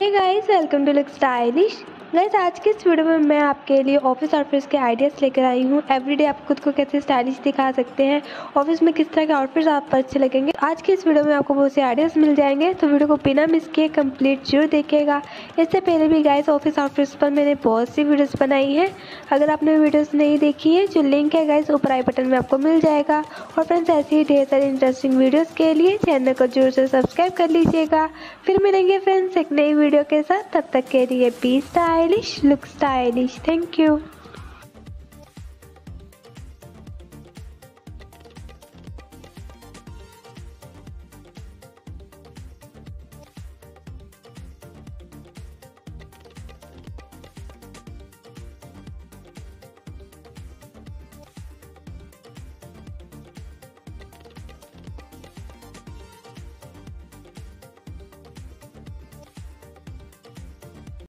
Hey guys welcome to look stylish guys आज के इस वीडियो में मैं आपके लिए ऑफ़िस आउटफिट्स के आइडियाज़ लेकर आई हूँ। एवरीडे आप खुद को कैसे स्टाइलिश दिखा सकते हैं ऑफ़िस में किस तरह के आउटफिट्स आप अच्छे लगेंगे। आज के इस वीडियो में आपको बहुत से आइडियाज़ मिल जाएँगे तो वीडियो को बिना मिस किए कंप्लीट ज़रूर देखिएगा। इससे पहले भी गाइस ऑफ़िस आउटफिट्स पर मैंने बहुत सी वीडियोज़ बनाई हैं। अगर आपने वीडियोज़ नहीं देखी है, जो लिंक है गाइस ऊपर आई बटन में आपको मिल जाएगा। और फ्रेंड्स ऐसे ही ढेर सारी इंटरेस्टिंग वीडियोज़ के लिए चैनल को ज़रूर से सब्सक्राइब कर लीजिएगा। फिर मिलेंगे फ्रेंड्स एक नई वीडियो के साथ। तब तक के लिए be stylish look stylish. Thank you.